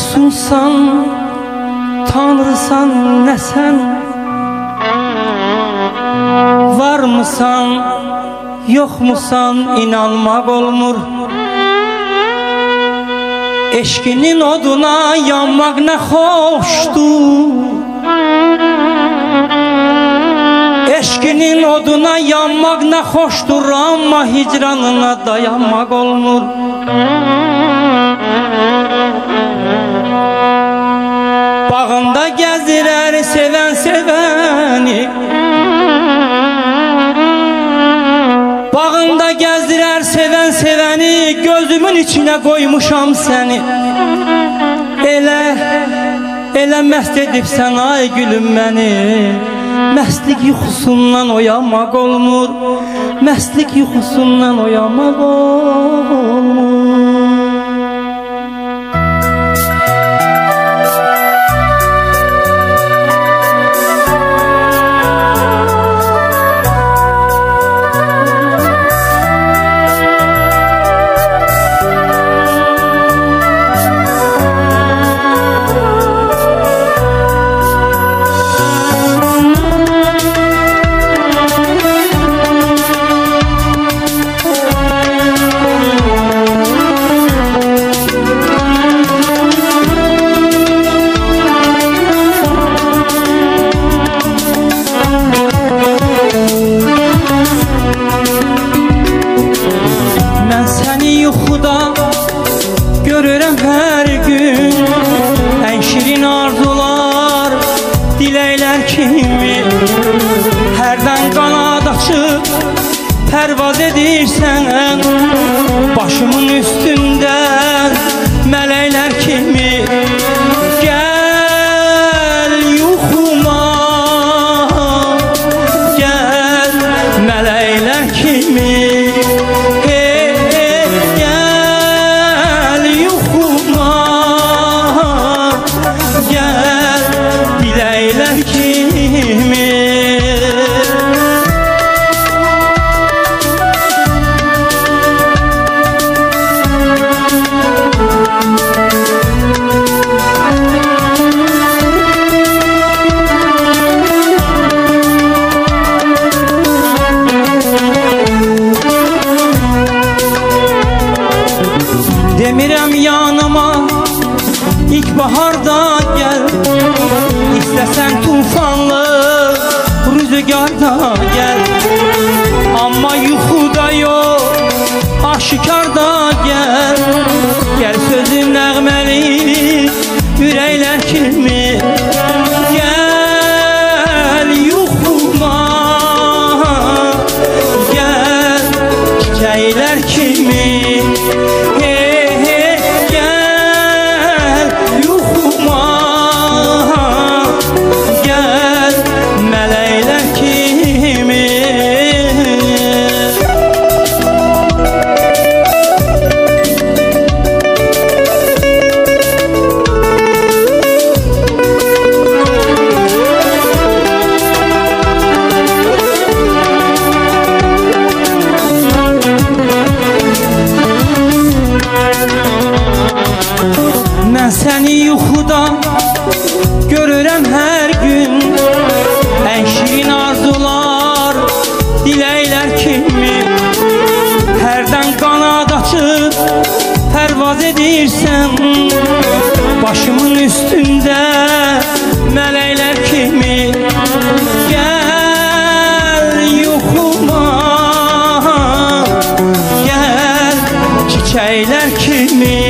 Əfsunsan Tanrısan nəsən Varmısan Yoxmusan inanmaq olmur. Eşkinin oduna yanmaq nə xoşdur Eşkinin oduna yanmaq nə xoşdur Amma hicranına dayanmaq olmur gəzdirər sevən sevəni Gözümün içinə qoymuşam səni Elə, elə məst edibsən ay gülüm məni. Məstlik yuxusundan oyanmaq olmur. Məstlik yuxusundan oyanmaq olmur Hərdən qanad açıb pərvaz edirsən. Başımın üstündə mələklər kimi Demirəm yanıma ilk baharda gel. İstəsən tufanlı rüzgarda gel. Amma yuxuda yox aşikarda gel. Gel sözüm nəğməli ürəklər kimi? Gel yuxuma Gel çiçəklər kimi? Hey, edirsən Başımın üstündə mələklər kimi? Gəl yuxuma Gəl çiçəklər kimi